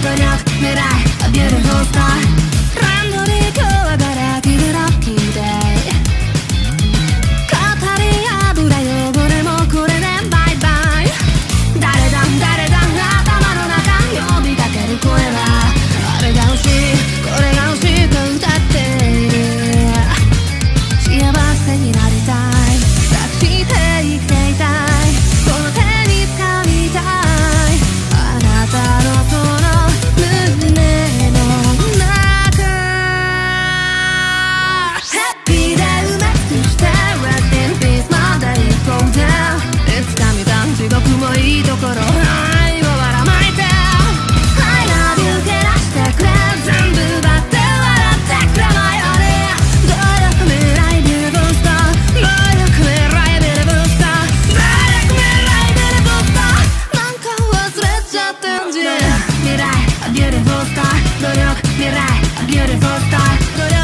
в горях, мирай, объект роста 어쨌든 지 미래 a beautiful star 노력 a beautiful star 노력